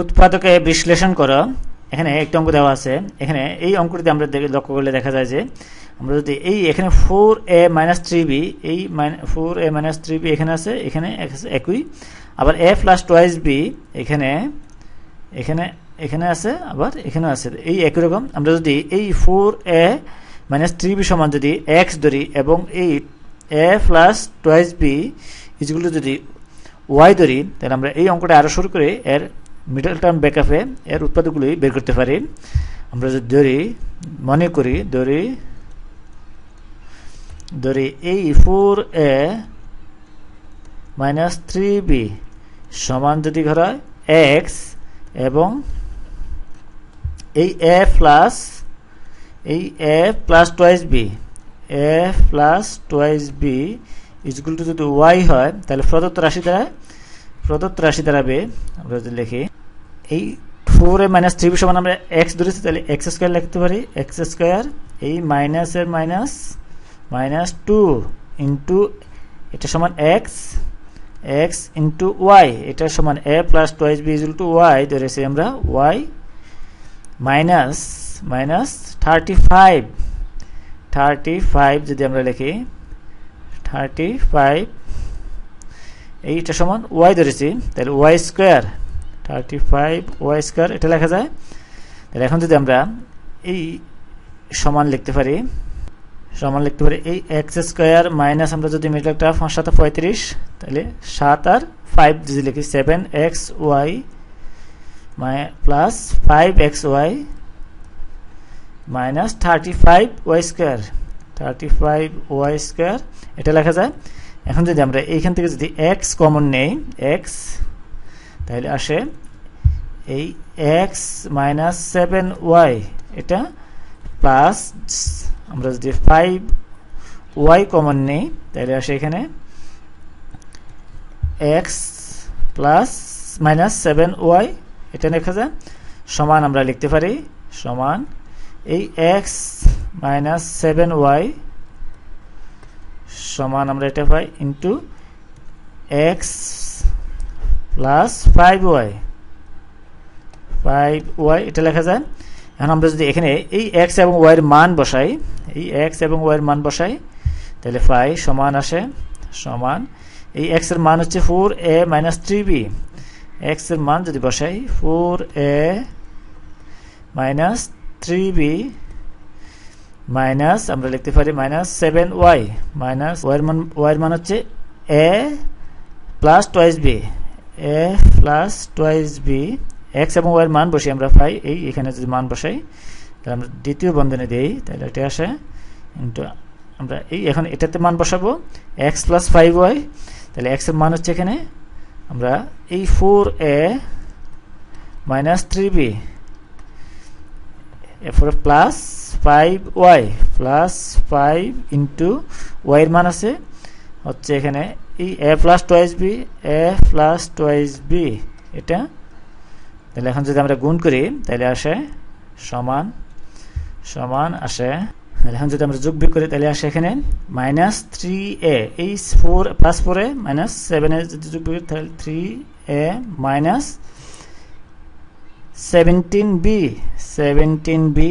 উৎপাদকে বিশ্লেষণ করো। এখানে একটি অঙ্ক দেওয়া আছে। এখানে এই অঙ্কটিতে আমরা লক্ষ্য করলে দেখা যায় যে, আমরা যদি এই এখানে four a minus three b এই four a minus three b এখানে আছে, এখানে একই। আবার এ প্লাস টোয়াইস বি এখানে এখানে এখানে আছে, আবার এখানে আছে। এই একই রকম। আমরা যদি এই four a minus three b সমান যদি এক্স ধরি এবং এই এ প্লাস টোয়াইস বি ইজগুলো যদি ওয়াই ধরি, তাহলে আমরা এই অঙ্কটা আরও শুরু করে। এর মিডল টার্ম ব্যাকআপে এর উৎপাদকগুলি বের করতে পারি। আমরা যদি ধরি, মনে করি, ধরি ধরি এই four a minus three b সমান যদি ধরা এক্স এবং এই এ প্লাস এই a plus twice b a plus twice b equal to যদি ওয়াই হয়, তাহলে প্রদত্ত রাশি দ্বারা, প্রদত্ত রাশি দাঁড়াবে আমরা যদি লিখি এই ফোর মাইনাস থ্রি সমান আমরা এক্স ধরেছি, তাহলে এক্স স্কোয়ার লিখতে পারি এক্স স্কোয়ার এই মাইনাসের মাইনাস মাইনাস টু ইন্টু এটা সমান এক্স এক্স ইন্টু ওয়াই এটা সমান a plus twice b equal to y ধরেছি আমরা y minus minus thirty five thirty five যদি আমরা লিখি থার্টি ফাইভ এইটা সমান ওয়াই ধরেছি, তাহলে y square thirty five y square এটা লেখা যায়। তাহলে এখন যদি আমরা এই সমান লিখতে পারি, সমান লিখতে পারি, এই এক্স স্কোয়ার মাইনাস আমরা যদি মিডলটা পাঁচ, সাত পঁয়ত্রিশ, তাহলে সাত আর ফাইভ যদি লিখি seven x y plus five x y minus thirty five y square thirty five y square এটা লেখা যায়। এখন যদি আমরা এইখান থেকে যদি এক্স কমন নেই এক্স তাহলে আসে এই এক্স মাইনাস সেভেন ওয়াই এটা প্লাস আমরা যদি ফাইভ ওয়াই কমন নেই, তাহলে আসে এখানে x plus minus seven y এটা লেখা যায় সমান আমরা লিখতে পারি, সমান এই এক্স মাইনাস সেভেন ওয়াই সমান আমরা এটা পাই into x plus five y five y এটা লেখা যায়। এখন আমরা যদি এখানে এই এক্স এবং ওয়াইয়ের মান বসাই, এই এক্স এবং ওয়াইয়ের মান বসাই, তাহলে ফাই সমান আসে, সমান। এই এক্সের মান হচ্ছে four a minus three b এক্সের মান যদি বসাই four a minus three b minus আমরা লিখতে পারি মাইনাস সেভেন ওয়াই মাইনাস ওয়াইয়ের মান ওয়াইয়ের মান হচ্ছে a plus twice b a plus twice b x এবং ওয়াইয়ের মান বসি আমরা পাই এই, এখানে যদি মান বসাই, তাহলে আমরা দ্বিতীয় বন্ধনে দিই, তাহলে এটা আসে ইন্টু আমরা এই, এখন এটাতে মান বসাবো এক্স প্লাস ফাইভ ওয়াই তাহলে এক্সের মান হচ্ছে এখানে, আমরা এই four a minus three b এরপরে plus five y plus five into ওয়াইয়ের মান আছে, হচ্ছে এখানে এই a plus twice b a plus twice b এটা? তাহলে এখন যদি আমরা গুণ করি, তাহলে আসে সমান সমান আসে, তাহলে এখন যদি আমরা যোগ বিয়োগ করি, তাহলে আসে এখানে মাইনাস থ্রি এ এই ফোর প্লাস ফোরে মাইনাস সেভেনে যদি যোগ বিয়োগ তাহলে three a minus seventeen b seventeen b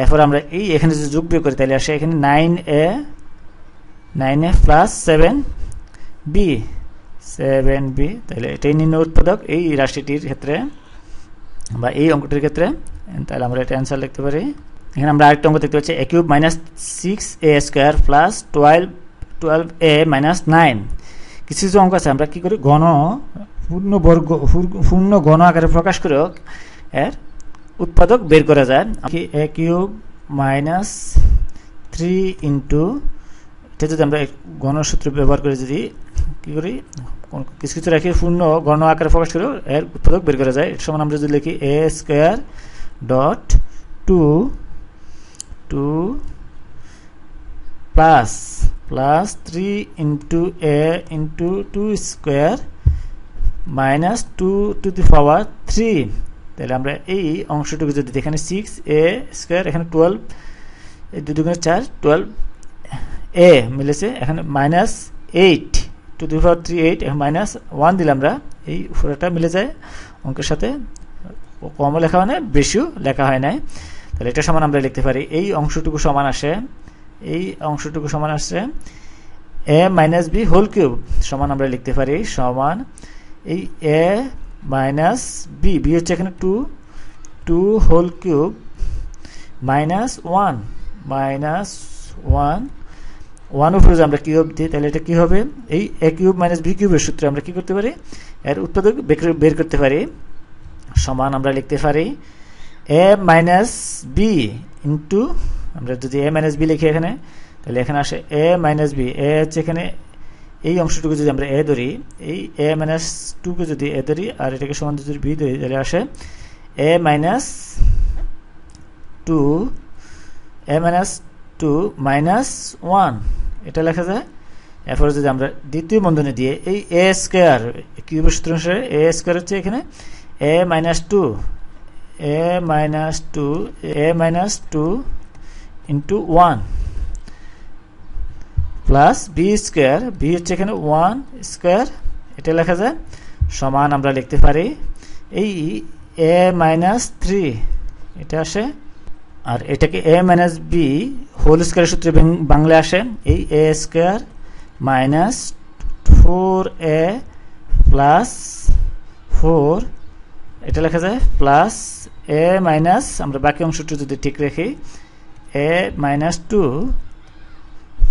এরপর আমরা এই এখানে যদি যোগ বিয়োগ করি, তাহলে আসে এখানে nine a nine a plus seven b seven b তাহলে এটাই নিম্ন উৎপাদক, এই রাশিটির ক্ষেত্রে বা এই অঙ্কটির ক্ষেত্রে। তাহলে আমরা এটা অ্যান্সার লিখতে পারি। এখানে আমরা আরেকটা অঙ্ক দেখতে পাচ্ছি a cube minus six a square plus twelve twelve a minus nine কিছু কিছু অঙ্ক আছে, আমরা কি করি? ঘন, পূর্ণ বর্গ, পূর্ণ ঘন আকারে প্রকাশ করে এর উৎপাদক বের করা যায়। A cube minus three into এটা যদি আমরা গণসূত্র ব্যবহার করে যদি কি করি? কিছু কিছু রাখি পূর্ণ গণ আকারে প্রকাশ করে এর উৎপাদক বের করা যায়। সমান আমরা যদি লিখি a square dot two two plus plus three into a into two square minus two to the power three তাহলে আমরা এই অংশটুকু যদি এখানে সিক্স এ স্কোয়ার এখানে টুয়েলভ এই দুগুণে চার টুয়েলভ এ মিলেছে, এখানে minus eight to the power three eight minus one দিলে আমরা এই পুরোটা মিলে যায়, অঙ্কের সাথে কমও লেখা হয় না, বেশিও লেখা হয় নাই। তাহলে এটা সমান আমরা লিখতে পারি। এই অংশটুকু সমান আসে, এই অংশটুকু সমান আসছে a minus b whole cube সমান আমরা লিখতে পারি, সমান এই এ মাইনাস বি বি হচ্ছে এখানে two two whole cube minus one minus one one উপরে আমরা কিউব দিই? তাহলে এটা কি হবে? এই এ কিউব মাইনাস বি কিউবের সূত্রে আমরা কি করতে পারি? এর উৎপাদক বের করতে পারি। সমান আমরা লিখতে পারি এ মাইনাস বি ইন্টু আমরা যদি এ মাইনাস বি লিখি এখানে, তাহলে এখানে আসে এ মাইনাস বি এ হচ্ছে এখানে এই অংশটুকু যদি আমরা এ ধরি, এই এ মাইনাস টুকে যদি এ ধরি আর এটাকে সমান যদি বি ধরি, তাহলে আসে a minus two a minus two minus one এটা লেখা যায়। এরপরে যদি আমরা দ্বিতীয় বন্ধনে দিয়ে এই এ স্কোয়ার কিউবের সূত্র অনুসারে এ স্কোয়ার হচ্ছে এখানে a minus two a minus two a minus two into one plus b square b হচ্ছে এখানে ওয়ান স্কোয়ার এটা লেখা যায়। সমান আমরা লিখতে পারি এই এ মাইনাস থ্রি এটা আসে আর এটাকে a minus b whole square সূত্রে বাংলা আসে। এই a square minus four a plus four এটা লেখা যায় প্লাস এ মাইনাস আমরা বাকি অংশটা যদি ঠিক রাখি a minus two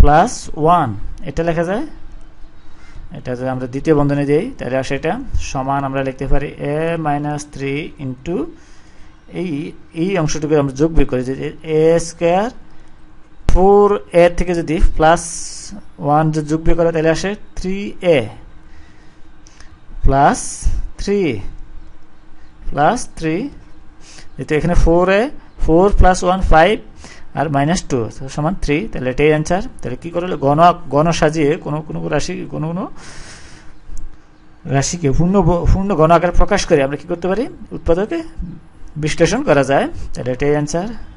plus one এটা লেখা যায়। এটা যদি আমরা দ্বিতীয় বন্ধনে দিই, তাহলে আসে এটা। সমান আমরা লিখতে পারি এ মাইনাস থ্রি ইন্টু এই এই অংশটুকু আমরা যোগ বিয়োগ করি যদি এ স্কোয়ার ফোর এ থেকে যদি প্লাস ওয়ান যদি যোগ বিয়োগ করে তাহলে আসে three a plus three plus three, যেহেতু এখানে four a, four plus one five R minus two সমান থ্রি, তাহলে এটাই অ্যান্সার তাহলে কী করলে? গণ গণ সাজিয়ে কোনো কোনো রাশি, কোনো কোনো রাশিকে পূর্ণ পূর্ণ গণ আকারে প্রকাশ করে আমরা কি করতে পারি? উৎপাদকে বিশ্লেষণ করা যায়। তাহলে এটাই অ্যান্সার